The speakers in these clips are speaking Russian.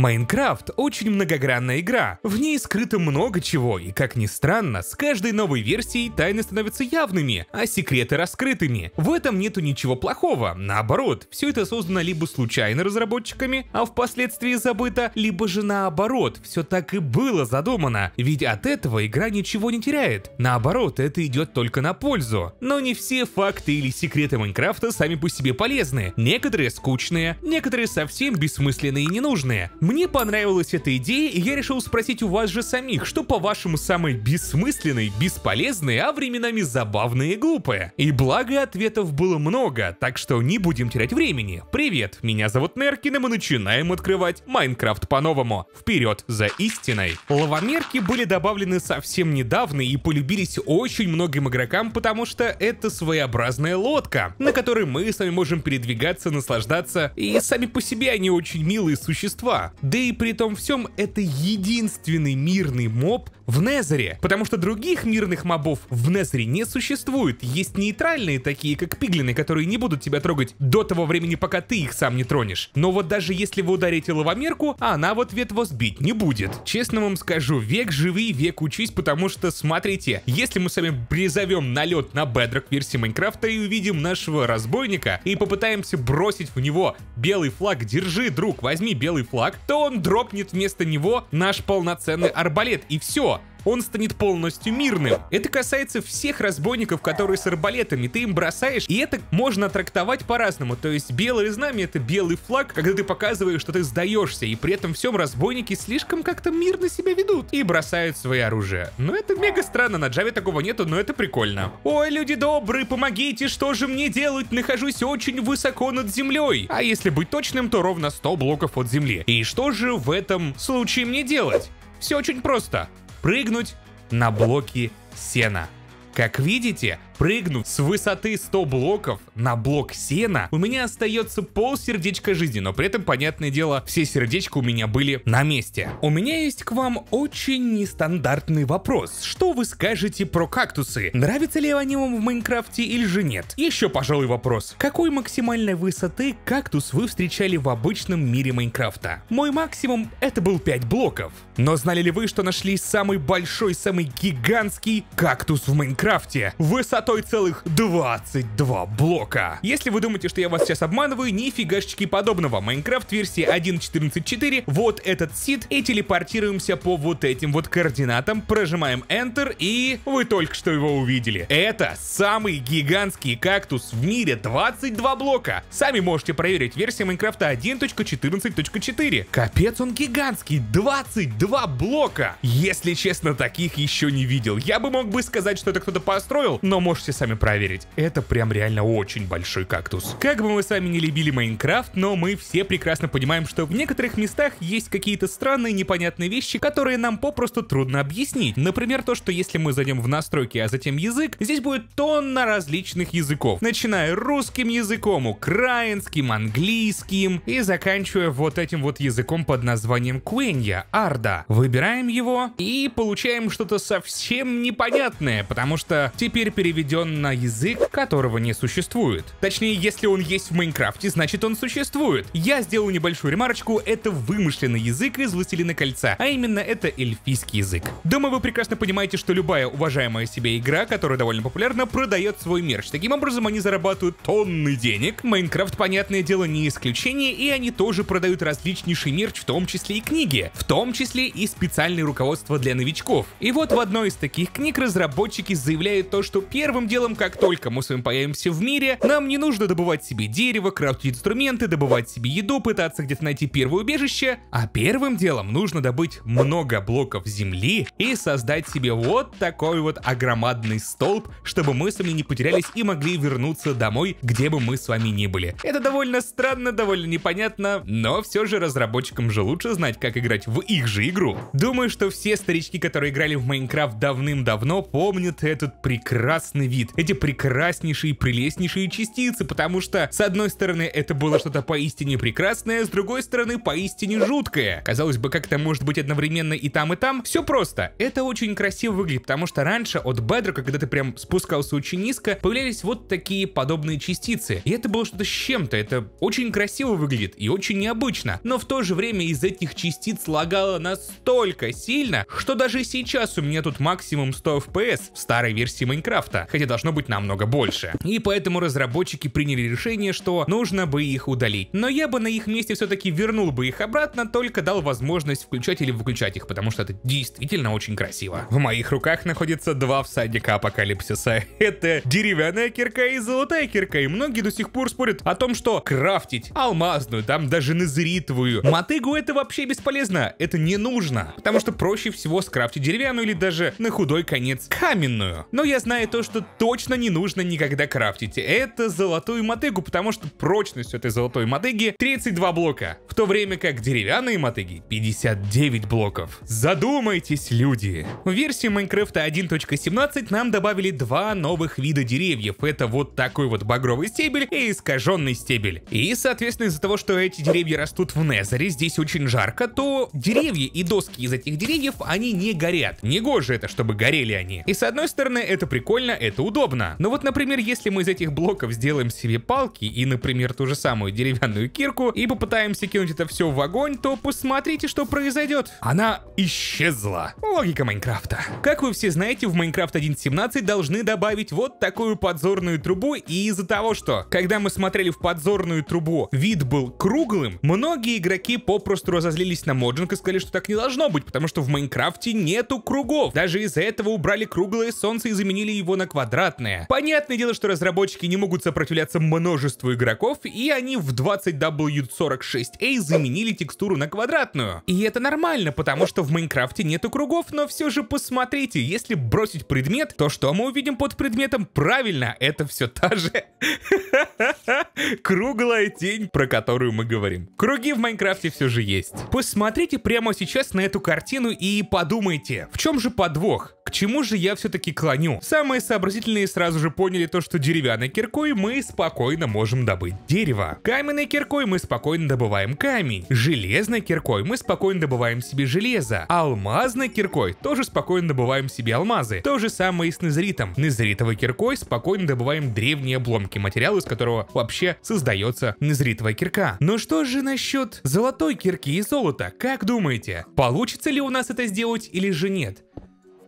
Майнкрафт — очень многогранная игра. В ней скрыто много чего, и, как ни странно, с каждой новой версией тайны становятся явными, а секреты раскрытыми. В этом нету ничего плохого. Наоборот, все это создано либо случайно разработчиками, а впоследствии забыто, либо же наоборот, все так и было задумано. Ведь от этого игра ничего не теряет. Наоборот, это идет только на пользу. Но не все факты или секреты Майнкрафта сами по себе полезны. Некоторые скучные, некоторые совсем бессмысленные и ненужные. Мне понравилась эта идея, и я решил спросить у вас же самих, что по-вашему самое бессмысленное, бесполезное, а временами забавное и глупое. И благо ответов было много, так что не будем терять времени. Привет, меня зовут Неркин, и мы начинаем открывать Майнкрафт по-новому. Вперед за истиной. Лавомерки были добавлены совсем недавно и полюбились очень многим игрокам, потому что это своеобразная лодка, на которой мы с вами можем передвигаться, наслаждаться, и сами по себе они очень милые существа. Да и при том всем это единственный мирный моб в Незере, потому что других мирных мобов в Незере не существует. Есть нейтральные, такие как пиглины, которые не будут тебя трогать до того времени, пока ты их сам не тронешь. Но вот даже если вы ударите лавомерку, она в ответ вас не будет. Честно вам скажу, век живи, век учись, потому что, смотрите, если мы с вами призовем налет на Bedrock версии Майнкрафта и увидим нашего разбойника и попытаемся бросить в него белый флаг, держи, друг, возьми белый флаг, то он дропнет вместо него наш полноценный арбалет, и все он станет полностью мирным. Это касается всех разбойников, которые с арбалетами, ты им бросаешь, и это можно трактовать по-разному. То есть белое знамя — это белый флаг, когда ты показываешь, что ты сдаешься, и при этом всем разбойники слишком как-то мирно себя ведут и бросают свои оружие. Ну это мега странно, на Джаве такого нету, но это прикольно. Ой, люди добрые, помогите, что же мне делать? Нахожусь очень высоко над землей. А если быть точным, то ровно 100 блоков от земли. И что же в этом случае мне делать? Все очень просто. Прыгнуть на блоки сена. Как видите, прыгнув с высоты 100 блоков на блок сена, у меня остается пол сердечка жизни, но при этом, понятное дело, все сердечки у меня были на месте. У меня есть к вам очень нестандартный вопрос. Что вы скажете про кактусы? Нравятся ли они вам в Майнкрафте или же нет? Еще, пожалуй, вопрос. Какой максимальной высоты кактус вы встречали в обычном мире Майнкрафта? Мой максимум это был 5 блоков. Но знали ли вы, что нашли самый большой, самый гигантский кактус в Майнкрафте? Высотой высотой целых 22 блока. Если вы думаете, что я вас сейчас обманываю, нифигашечки подобного. Майнкрафт версии 1.14.4, вот этот сид, и телепортируемся по вот этим вот координатам, прожимаем Enter, и вы только что его увидели. Это самый гигантский кактус в мире, 22 блока. Сами можете проверить версия Майнкрафта 1.14.4. Капец, он гигантский, 22 блока. Если честно, таких еще не видел. Я бы мог бы сказать, что это кто-то построил, но может можете сами проверить. Это прям реально очень большой кактус. Как бы мы с вами не любили Майнкрафт, но мы все прекрасно понимаем, что в некоторых местах есть какие-то странные непонятные вещи, которые нам попросту трудно объяснить. Например, то, что если мы зайдем в настройки, а затем язык, здесь будет тонна различных языков. Начиная русским языком, украинским, английским и заканчивая вот этим вот языком под названием Куэнья, Арда. Выбираем его и получаем что-то совсем непонятное, потому что теперь переведем переведен на язык, которого не существует. Точнее, если он есть в Майнкрафте, значит он существует. Я сделал небольшую ремарочку, это вымышленный язык из Властелина Кольца, а именно это эльфийский язык. Думаю, вы прекрасно понимаете, что любая уважаемая себе игра, которая довольно популярна, продает свой мерч. Таким образом, они зарабатывают тонны денег. Майнкрафт, понятное дело, не исключение, и они тоже продают различнейший мерч, в том числе и книги, в том числе и специальные руководства для новичков. И вот в одной из таких книг разработчики заявляют то, что первым Первым делом, как только мы с вами появимся в мире, нам не нужно добывать себе дерево, крафтить инструменты, добывать себе еду, пытаться где-то найти первое убежище, а первым делом нужно добыть много блоков земли и создать себе вот такой вот огромадный столб, чтобы мы с вами не потерялись и могли вернуться домой, где бы мы с вами ни были. Это довольно странно, довольно непонятно, но все же разработчикам же лучше знать, как играть в их же игру. Думаю, что все старички, которые играли в Майнкрафт давным-давно, помнят этот прекрасный прекрасный вид, эти прекраснейшие, прелестнейшие частицы, потому что, с одной стороны, это было что-то поистине прекрасное, с другой стороны, поистине жуткое. Казалось бы, как это может быть одновременно и там, и там? Все просто. Это очень красиво выглядит, потому что раньше от Bedrock, когда ты прям спускался очень низко, появлялись вот такие подобные частицы. И это было что-то с чем-то, это очень красиво выглядит и очень необычно. Но в то же время из этих частиц лагало настолько сильно, что даже сейчас у меня тут максимум 100 FPS в старой версии Майнкрафта, хотя должно быть намного больше. И поэтому разработчики приняли решение, что нужно бы их удалить. Но я бы на их месте все-таки вернул бы их обратно, только дал возможность включать или выключать их, потому что это действительно очень красиво. В моих руках находится два всадника апокалипсиса. Это деревянная кирка и золотая кирка, и многие до сих пор спорят о том, что крафтить алмазную, там даже назритовую, мотыгу это вообще бесполезно, это не нужно, потому что проще всего скрафтить деревянную или даже на худой конец каменную. Но я знаю то, что точно не нужно никогда крафтить. Это золотую мотыгу, потому что прочность этой золотой мотыги 32 блока, в то время как деревянные мотыги 59 блоков. Задумайтесь, люди. В версии Minecraft 1.17 нам добавили два новых вида деревьев. Это вот такой вот багровый стебель и искаженный стебель. И, соответственно, из-за того, что эти деревья растут в Незере, здесь очень жарко, то деревья и доски из этих деревьев, они не горят. Негоже это, чтобы горели они. И с одной стороны, это прикольно, это удобно. Но вот, например, если мы из этих блоков сделаем себе палки и, например, ту же самую деревянную кирку и попытаемся кинуть это все в огонь, то посмотрите, что произойдет. Она исчезла. Логика Майнкрафта. Как вы все знаете, в Майнкрафт 1.17 должны добавить вот такую подзорную трубу, и из-за того, что, когда мы смотрели в подзорную трубу, вид был круглым, многие игроки попросту разозлились на моджинг и сказали, что так не должно быть, потому что в Майнкрафте нету кругов. Даже из-за этого убрали круглое солнце и заменили его на квадратное. Понятное дело, что разработчики не могут сопротивляться множеству игроков, и они в 20W46A заменили текстуру на квадратную. И это нормально, потому что в Майнкрафте нету кругов, но все же посмотрите, если бросить предмет, то что мы увидим под предметом? Правильно, это все та же круглая тень, про которую мы говорим. Круги в Майнкрафте все же есть. Посмотрите прямо сейчас на эту картину и подумайте, в чем же подвох? К чему же я все-таки клоню? Самые сообразительные сразу же поняли то, что деревянной киркой мы спокойно можем добыть дерево. Каменной киркой мы спокойно добываем камень. Железной киркой мы спокойно добываем себе железо. Алмазной киркой тоже спокойно добываем себе алмазы. То же самое и с незритом. Незритовой киркой спокойно добываем древние обломки, материала из которого вообще создается незритовая кирка. Но что же насчет золотой кирки и золота? Как думаете, получится ли у нас это сделать или же нет?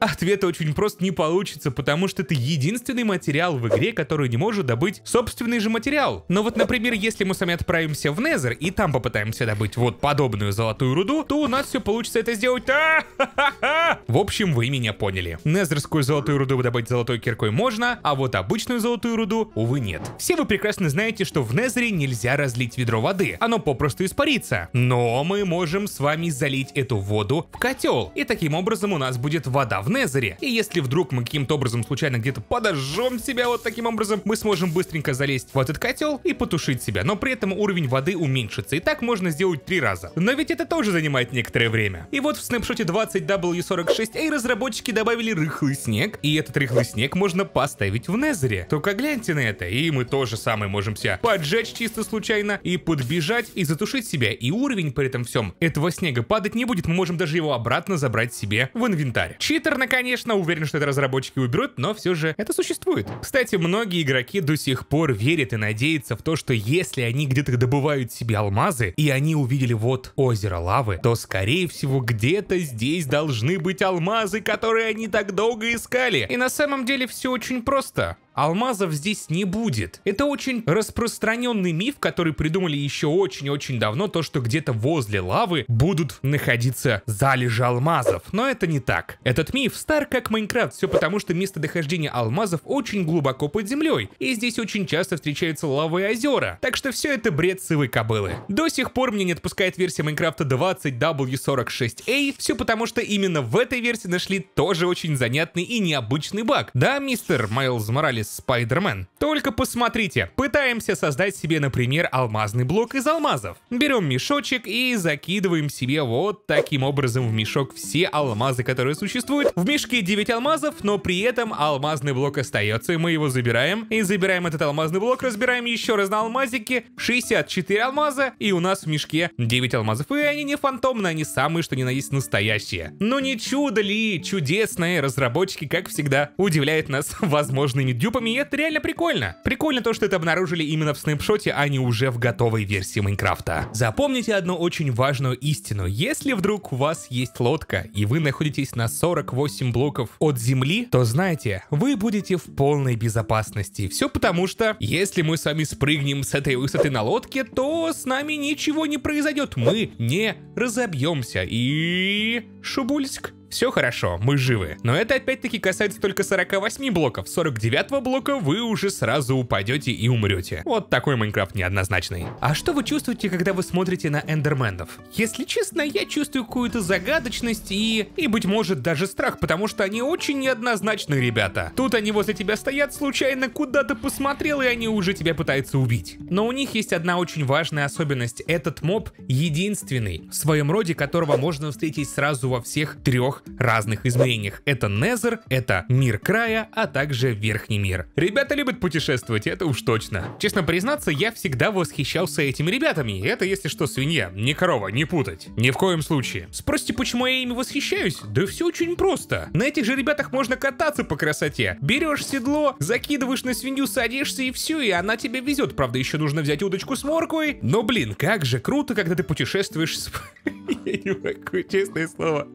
Ответ очень прост, не получится, потому что это единственный материал в игре, который не может добыть собственный же материал. Но вот, например, если мы с вами отправимся в Незер и там попытаемся добыть вот подобную золотую руду, то у нас все получится это сделать. В общем, вы меня поняли. Незерскую золотую руду добыть золотой киркой можно, а вот обычную золотую руду, увы, нет. Все вы прекрасно знаете, что в Незере нельзя разлить ведро воды, оно попросту испарится. Но мы можем с вами залить эту воду в котел, и таким образом у нас будет вода в Незере. И если вдруг мы каким-то образом случайно где-то подожжем себя вот таким образом, мы сможем быстренько залезть в этот котел и потушить себя, но при этом уровень воды уменьшится. И так можно сделать три раза. Но ведь это тоже занимает некоторое время. И вот в снапшоте 20W46A разработчики добавили рыхлый снег, и этот рыхлый снег можно поставить в Незере. Только гляньте на это, и мы тоже самое можем себя поджечь чисто случайно, и подбежать, и затушить себя. И уровень при этом всем этого снега падать не будет, мы можем даже его обратно забрать себе в инвентарь. Читер Наверное, конечно, уверен, что это разработчики уберут, но все же это существует. Кстати, многие игроки до сих пор верят и надеются в то, что если они где-то добывают себе алмазы, и они увидели вот озеро лавы, то, скорее всего, где-то здесь должны быть алмазы, которые они так долго искали. И на самом деле все очень просто. Алмазов здесь не будет. Это очень распространенный миф, который придумали еще очень-очень давно, то, что где-то возле лавы будут находиться залежи алмазов. Но это не так. Этот миф стар как Майнкрафт, все потому, что место дохождения алмазов очень глубоко под землей, и здесь очень часто встречаются лавовые озера. Так что все это бред сывой кобылы. До сих пор мне не отпускает версия Майнкрафта 20W46A, все потому, что именно в этой версии нашли тоже очень занятный и необычный баг. Да, мистер Майлз Моралес Моралес Спайдермен. Только посмотрите, пытаемся создать себе, например, алмазный блок из алмазов. Берем мешочек и закидываем себе вот таким образом в мешок все алмазы, которые существуют. В мешке 9 алмазов, но при этом алмазный блок остается, и мы его забираем. И забираем этот алмазный блок, разбираем еще раз на алмазики, 64 алмаза, и у нас в мешке 9 алмазов. И они не фантомные, они самые, что ни на есть настоящие. Но не чудо ли, чудесные разработчики, как всегда, удивляют нас возможными дюпами, и это реально прикольно. Прикольно то, что это обнаружили именно в снапшоте, а не уже в готовой версии Майнкрафта. Запомните одну очень важную истину. Если вдруг у вас есть лодка, и вы находитесь на 48 блоков от земли, то знайте, вы будете в полной безопасности. Все потому что, если мы с вами спрыгнем с этой высоты на лодке, то с нами ничего не произойдет. Мы не разобьемся. И... Шубульск все хорошо, мы живы. Но это опять-таки касается только 48 блоков. 49 блока вы уже сразу упадете и умрете. Вот такой Майнкрафт неоднозначный. А что вы чувствуете, когда вы смотрите на эндерменов? Если честно, я чувствую какую-то загадочность и... и, быть может, даже страх, потому что они очень неоднозначные ребята. Тут они возле тебя стоят, случайно куда-то посмотрел, и они уже тебя пытаются убить. Но у них есть одна очень важная особенность. Этот моб единственный, в своем роде которого можно встретить сразу во всех трех разных измерениях. Это Незер, это Мир Края, а также Верхний Мир. Ребята любят путешествовать, это уж точно. Честно признаться, я всегда восхищался этими ребятами. Это, если что, свинья, не корова, не путать. Ни в коем случае. Спросите, почему я ими восхищаюсь? Да все очень просто. На этих же ребятах можно кататься по красоте. Берешь седло, закидываешь на свинью, садишься и все, и она тебе везет. Правда, еще нужно взять удочку с морквой. Но, блин, как же круто, когда ты путешествуешь с... Я не могу, честное слово.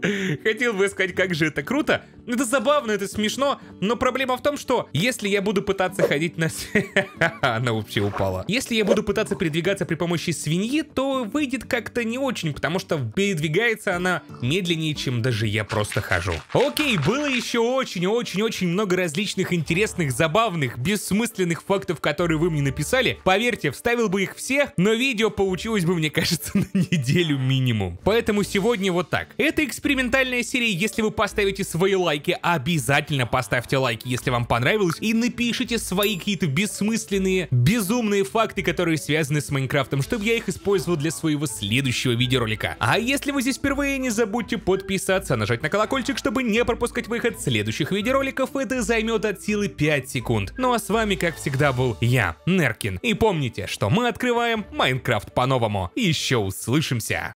Хотел бы сказать, как же это круто. Это забавно, это смешно, но проблема в том, что если я буду пытаться ходить на... Она вообще упала. Если я буду пытаться передвигаться при помощи свиньи, то выйдет как-то не очень, потому что передвигается она медленнее, чем даже я просто хожу. Окей, было еще очень-очень-очень много различных интересных, забавных, бессмысленных фактов, которые вы мне написали. Поверьте, вставил бы их всех, но видео получилось бы, мне кажется, на неделю минимум. Поэтому сегодня вот так. Это экспериментальная серия если вы поставите свои лайки, обязательно поставьте лайки, если вам понравилось, и напишите свои какие-то бессмысленные, безумные факты, которые связаны с Майнкрафтом, чтобы я их использовал для своего следующего видеоролика. А если вы здесь впервые, не забудьте подписаться, нажать на колокольчик, чтобы не пропускать выход следующих видеороликов, это займет от силы 5 секунд. Ну а с вами, как всегда, был я, Неркин. И помните, что мы открываем Майнкрафт по-новому. Еще услышимся!